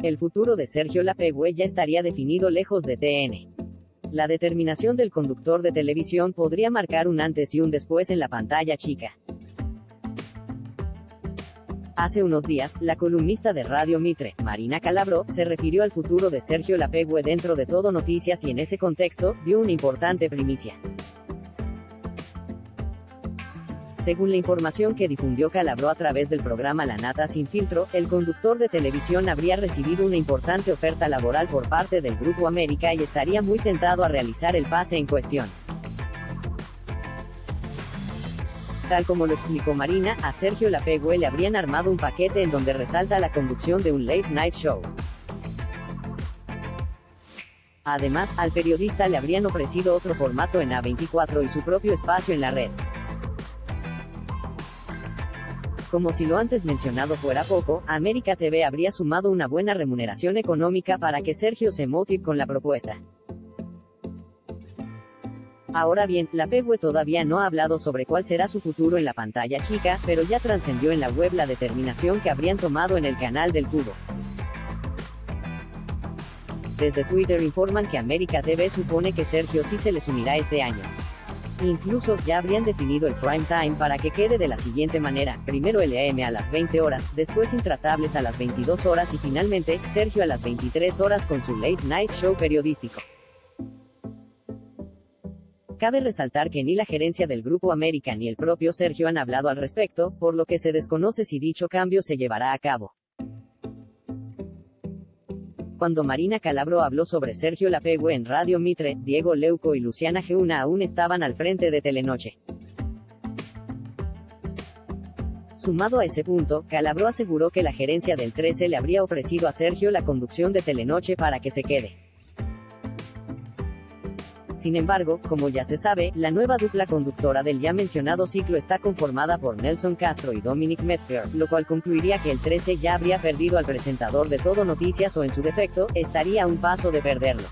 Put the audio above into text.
El futuro de Sergio Lapegüe ya estaría definido lejos de TN. La determinación del conductor de televisión podría marcar un antes y un después en la pantalla chica. Hace unos días, la columnista de Radio Mitre, Marina Calabro, se refirió al futuro de Sergio Lapegüe dentro de Todo Noticias y en ese contexto, dio una importante primicia. Según la información que difundió Calabro a través del programa La Nata Sin Filtro, el conductor de televisión habría recibido una importante oferta laboral por parte del Grupo América y estaría muy tentado a realizar el pase en cuestión. Tal como lo explicó Marina, a Sergio Lapegüe le habrían armado un paquete en donde resalta la conducción de un late night show. Además, al periodista le habrían ofrecido otro formato en A24 y su propio espacio en la red. Como si lo antes mencionado fuera poco, América TV habría sumado una buena remuneración económica para que Sergio se motive con la propuesta. Ahora bien, la Pegue todavía no ha hablado sobre cuál será su futuro en la pantalla chica, pero ya trascendió en la web la determinación que habrían tomado en el canal del Cubo. Desde Twitter informan que América TV supone que Sergio sí se les unirá este año. Incluso, ya habrían definido el prime time para que quede de la siguiente manera, primero LAM a las 20 horas, después Intratables a las 22 horas y finalmente, Sergio a las 23 horas con su late night show periodístico. Cabe resaltar que ni la gerencia del Grupo América ni el propio Sergio han hablado al respecto, por lo que se desconoce si dicho cambio se llevará a cabo. Cuando Marina Calabro habló sobre Sergio Lapegüe en Radio Mitre, Diego Leuco y Luciana Geuna aún estaban al frente de Telenoche. Sumado a ese punto, Calabro aseguró que la gerencia del 13 le habría ofrecido a Sergio la conducción de Telenoche para que se quede. Sin embargo, como ya se sabe, la nueva dupla conductora del ya mencionado ciclo está conformada por Nelson Castro y Dominic Metzger, lo cual concluiría que el 13 ya habría perdido al presentador de Todo Noticias o en su defecto, estaría a un paso de perderlo.